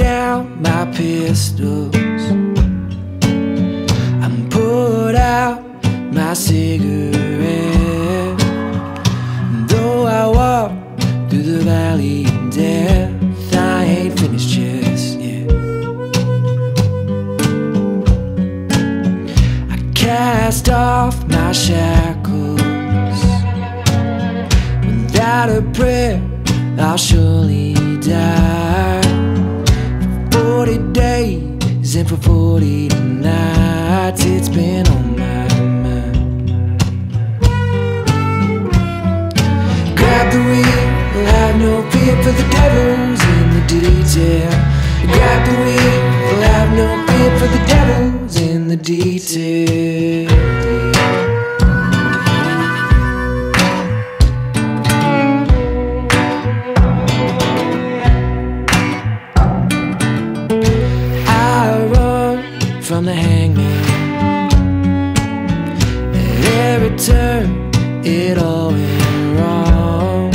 down my pistols I'm put out my cigarette. And Though I walk through the valley of death I ain't finished just yet. I cast off my shackles. Without a prayer I'll surely die. 40 nights, it's been on my mind. Grab the wheel, have no fear for the devils in the detail. Grab the wheel, have no run from the hangman. At every turn, it all went wrong.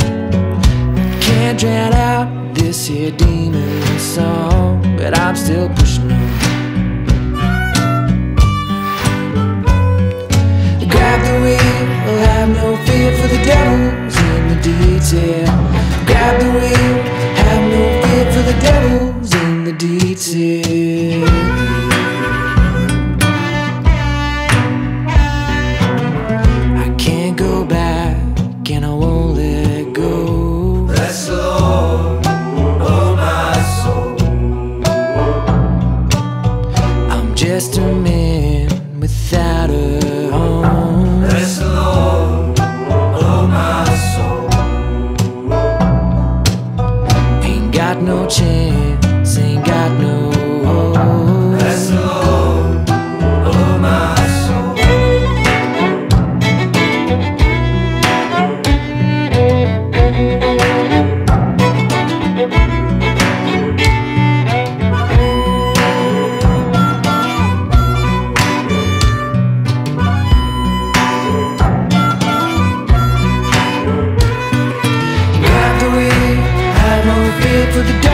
Can't drown out this here demon song, but I'm still pushing on. Grab the wheel, have no fear for the devils in the detail. Grab the wheel, just a man without a home. Bless the Lord, oh my soul. Ain't got no chance, ain't got no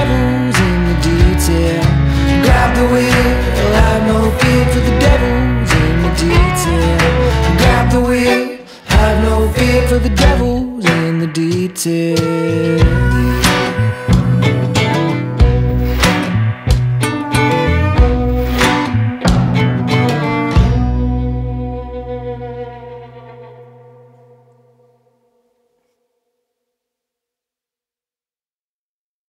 devil's in the detail. Grab the wheel, have no fear for the devil's in the detail. Grab the wheel, have no fear for the devil's in the detail.